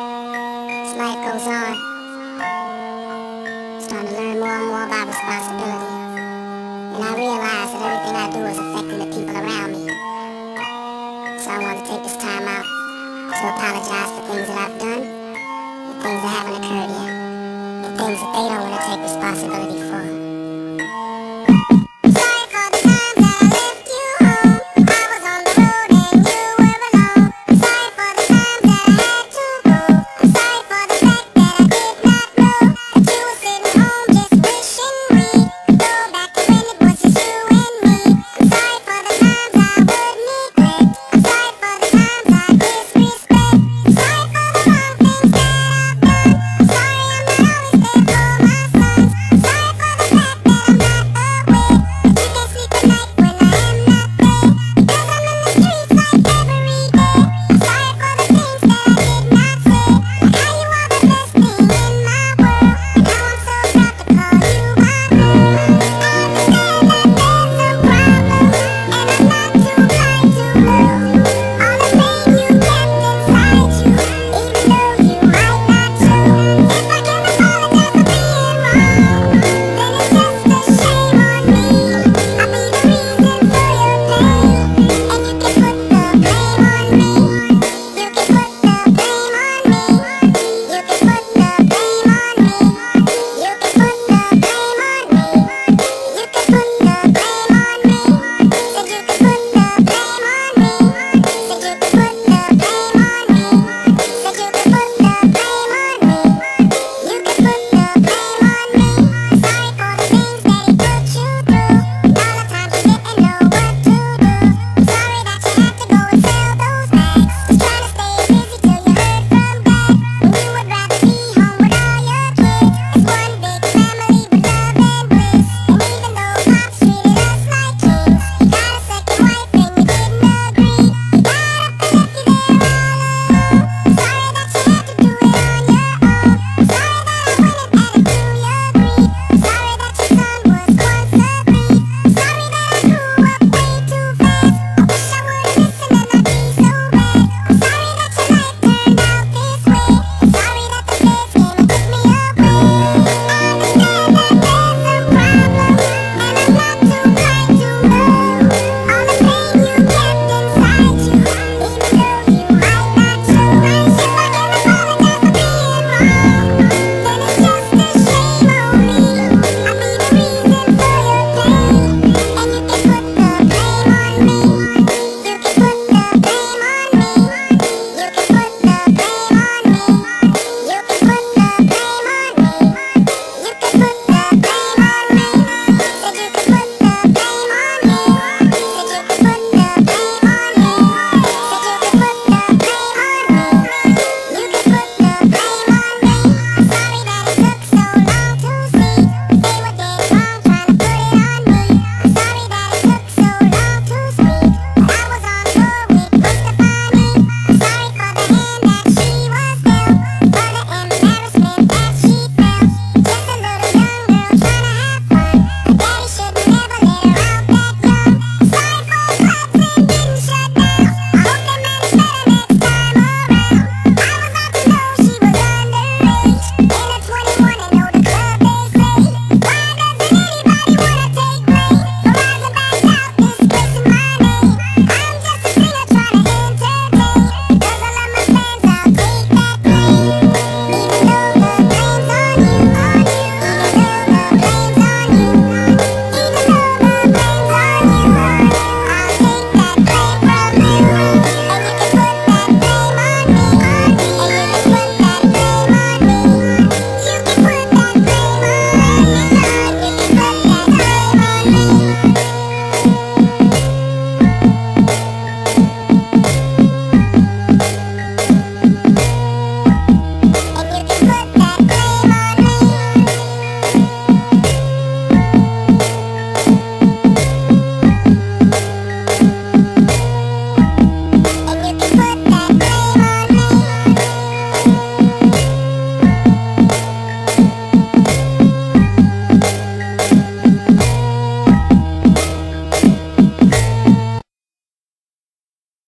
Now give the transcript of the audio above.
As life goes on, I'm starting to learn more and more about responsibility. And I realize that everything I do is affecting the people around me. So I want to take this time out to apologize for things that I've done, the things that haven't occurred yet, the things that they don't want to take responsibility for.